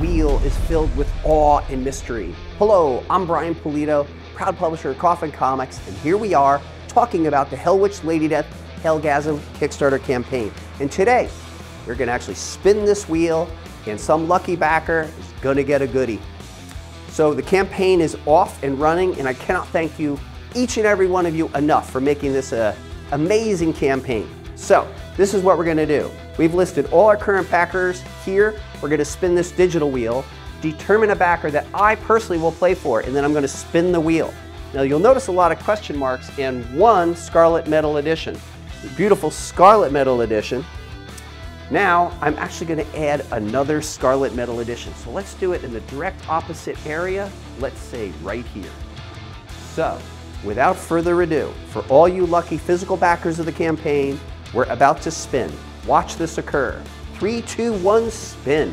wheel is filled with awe and mystery. Hello, I'm Brian Pulido, proud publisher of Coffin Comics, and here we are talking about the Hell Witch Lady Death Hellgasm Kickstarter campaign. And today, we're gonna actually spin this wheel, and some lucky backer is gonna get a goodie. So the campaign is off and running, and I cannot thank you, each and every one of you, enough for making this an amazing campaign. So this is what we're gonna do. We've listed all our current backers here. We're gonna spin this digital wheel, determine a backer that I personally will play for, and then I'm gonna spin the wheel. Now you'll notice a lot of question marks and one Scarlet Metal Edition. Beautiful Scarlet Metal Edition. Now I'm actually gonna add another Scarlet Metal Edition. So let's do it in the direct opposite area. Let's say right here. So without further ado, for all you lucky physical backers of the campaign, we're about to spin. Watch this occur. Three, two, one, spin.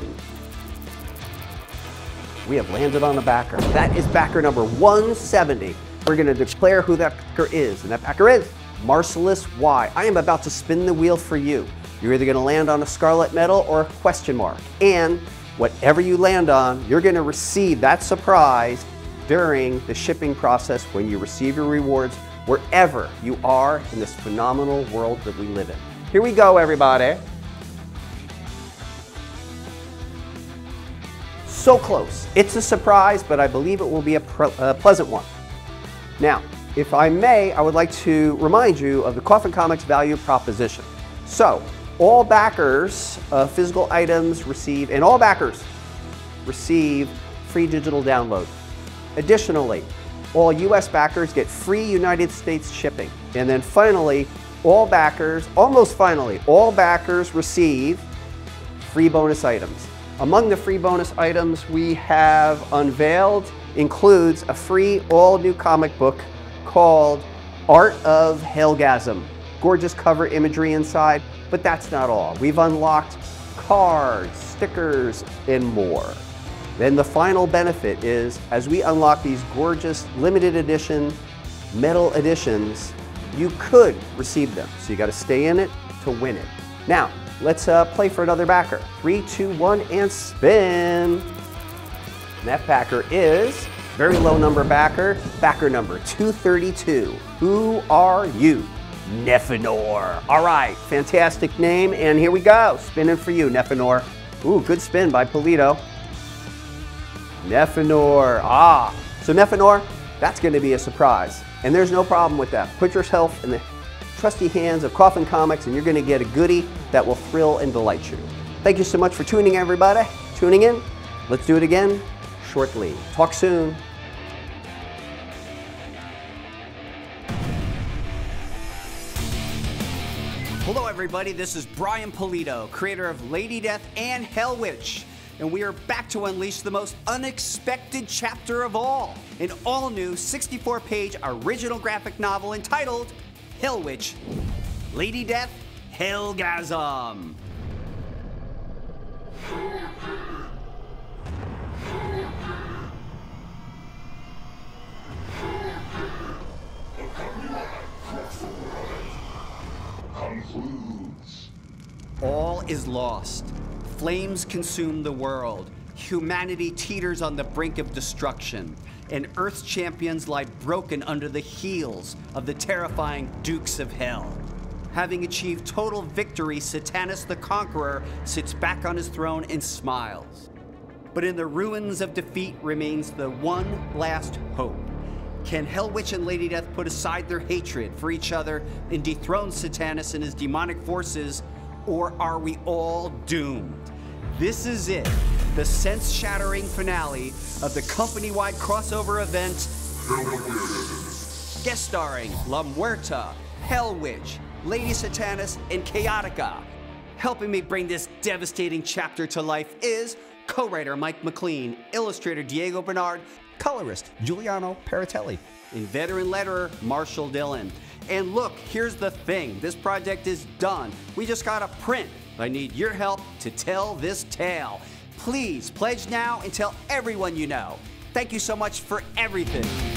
We have landed on a backer. That is backer number 170. We're gonna declare who that backer is, and that backer is Marcellus Y. I am about to spin the wheel for you. You're either gonna land on a scarlet metal or a question mark. And whatever you land on, you're gonna receive that surprise during the shipping process when you receive your rewards wherever you are in this phenomenal world that we live in. Here we go, everybody. So close. It's a surprise, but I believe it will be a, pleasant one. Now, if I may, I would like to remind you of the Coffin Comics value proposition. So, all backers of physical items receive, and all backers receive free digital download. Additionally, all US backers get free United States shipping. And then finally, all backers, almost finally, all backers receive free bonus items. Among the free bonus items we have unveiled includes a free all new comic book called Art of Hellgasm. Gorgeous cover imagery inside, but that's not all. We've unlocked cards, stickers, and more. Then the final benefit is as we unlock these gorgeous limited edition metal editions, you could receive them. So you got to stay in it to win it. Now, let's uh, play for another backer. Three, two, one, and spin. And that backer is very low number backer, backer number 232. Who are you? Nephinor. All right, fantastic name, and here we go. Spinning for you, Nephinor. Ooh, good spin by Pulido. Nephinor. Ah, so Nephinor, that's going to be a surprise. And there's no problem with that. Put yourself in the trusty hands of Coffin Comics and you're going to get a goodie that will thrill and delight you. Thank you so much for tuning everybody. Tuning in. Let's do it again shortly. Talk soon. Hello, everybody. This is Brian Pulido, creator of Lady Death and Hell Witch and we are back to unleash the most unexpected chapter of all an all new 64 page original graphic novel entitled Hell Witch Lady Death Hellgasm. All is lost. Flames consume the world. Humanity teeters on the brink of destruction. And Earth's champions lie broken under the heels of the terrifying Dukes of Hell. Having achieved total victory, Satanus the Conqueror sits back on his throne and smiles. But in the ruins of defeat remains the one last hope. Can Hell Witch and Lady Death put aside their hatred for each other and dethrone Satanus and his demonic forces, or are we all doomed? This is it, the sense shattering finale of the company wide crossover event. Guest starring La Muerta, Hell Witch, Lady Satanus, and Chaotica. Helping me bring this devastating chapter to life is co writer Mike McLean, illustrator Diego Bernard, colorist Giuliano Paratelli, and veteran letterer Marshall Dillon. And look, here's the thing this project is done. We just got a print. I need your help to tell this tale. Please pledge now and tell everyone you know. Thank you so much for everything.